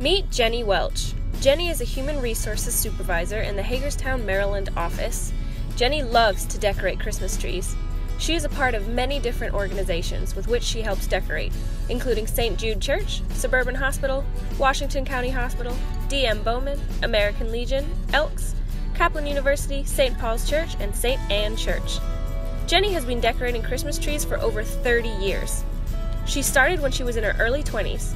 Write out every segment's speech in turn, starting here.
Meet Jenny Welch. Jenny is a human resources supervisor in the Hagerstown, Maryland office. Jenny loves to decorate Christmas trees. She is a part of many different organizations with which she helps decorate, including St. Jude Church, Suburban Hospital, Washington County Hospital, D.M. Bowman, American Legion, Elks, Kaplan University, St. Paul's Church, and St. Anne Church. Jenny has been decorating Christmas trees for over 30 years. She started when she was in her early 20s.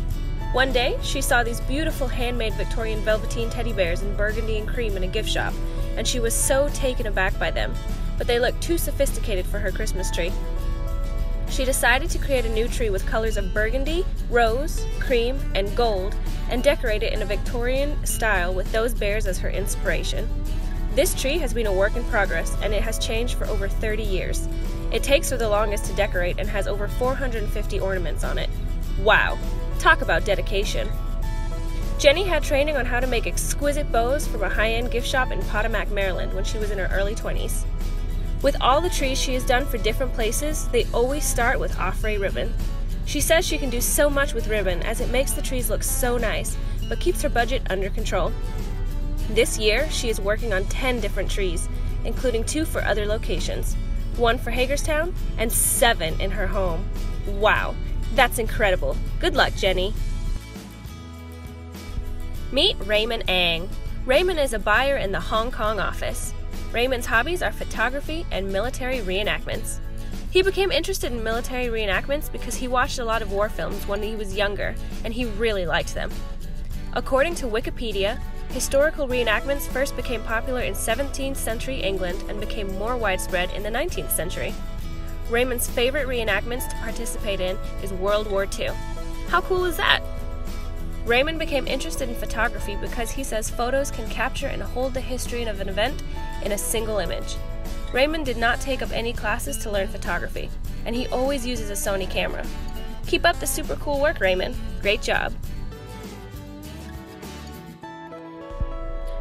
One day, she saw these beautiful handmade Victorian velveteen teddy bears in burgundy and cream in a gift shop, and she was so taken aback by them, but they looked too sophisticated for her Christmas tree. She decided to create a new tree with colors of burgundy, rose, cream, and gold, and decorate it in a Victorian style with those bears as her inspiration. This tree has been a work in progress, and it has changed for over 30 years. It takes her the longest to decorate and has over 450 ornaments on it. Wow! Talk about dedication. Jenny had training on how to make exquisite bows from a high end gift shop in Potomac, Maryland when she was in her early 20s. With all the trees she has done for different places, they always start with offray ribbon. She says she can do so much with ribbon as it makes the trees look so nice, but keeps her budget under control. This year, she is working on 10 different trees, including two for other locations one for Hagerstown and seven in her home. Wow, that's incredible. Good luck, Jenny. Meet Raymond Ang. Raymond is a buyer in the Hong Kong office. Raymond's hobbies are photography and military reenactments. He became interested in military reenactments because he watched a lot of war films when he was younger and he really liked them. According to Wikipedia, Historical reenactments first became popular in 17th century England and became more widespread in the 19th century. Raymond's favorite reenactments to participate in is World War II. How cool is that? Raymond became interested in photography because he says photos can capture and hold the history of an event in a single image. Raymond did not take up any classes to learn photography, and he always uses a Sony camera. Keep up the super cool work, Raymond. Great job.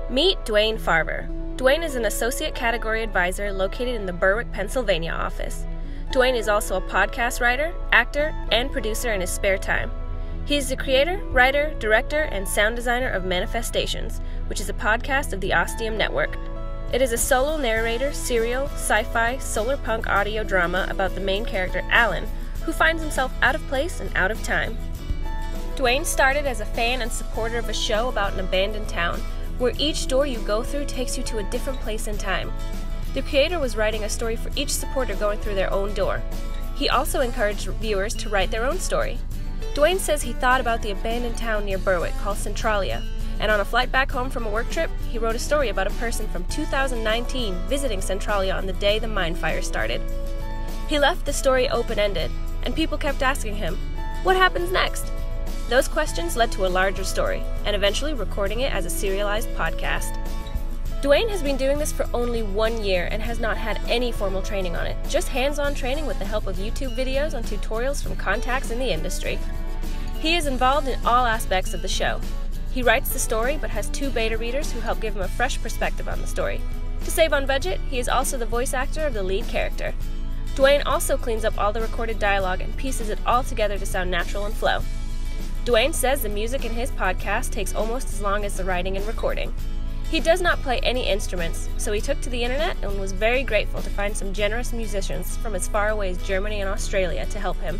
Meet Dwayne Farber. Dwayne is an associate category advisor located in the Berwick, Pennsylvania office. Dwayne is also a podcast writer, actor, and producer in his spare time. He is the creator, writer, director, and sound designer of Manifestations, which is a podcast of the Ostium Network. It is a solo narrator, serial, sci fi, solar punk audio drama about the main character, Alan, who finds himself out of place and out of time. Dwayne started as a fan and supporter of a show about an abandoned town where each door you go through takes you to a different place in time. The creator was writing a story for each supporter going through their own door. He also encouraged viewers to write their own story. Dwayne says he thought about the abandoned town near Berwick called Centralia, and on a flight back home from a work trip, he wrote a story about a person from 2019 visiting Centralia on the day the mine fire started. He left the story open ended, and people kept asking him, What happens next? Those questions led to a larger story, and eventually recording it as a serialized podcast. Dwayne has been doing this for only one year and has not had any formal training on it, just hands on training with the help of YouTube videos and tutorials from contacts in the industry. He is involved in all aspects of the show. He writes the story but has two beta readers who help give him a fresh perspective on the story. To save on budget, he is also the voice actor of the lead character. Dwayne also cleans up all the recorded dialogue and pieces it all together to sound natural and flow. Dwayne says the music in his podcast takes almost as long as the writing and recording. He does not play any instruments, so he took to the internet and was very grateful to find some generous musicians from as far away as Germany and Australia to help him.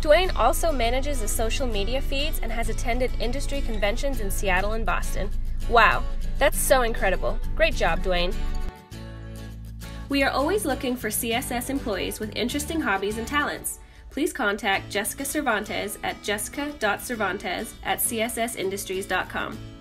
Dwayne also manages the social media feeds and has attended industry conventions in Seattle and Boston. Wow, that's so incredible. Great job, Dwayne. We are always looking for CSS employees with interesting hobbies and talents please contact Jessica Cervantes at jessica.cervantes at cssindustries.com.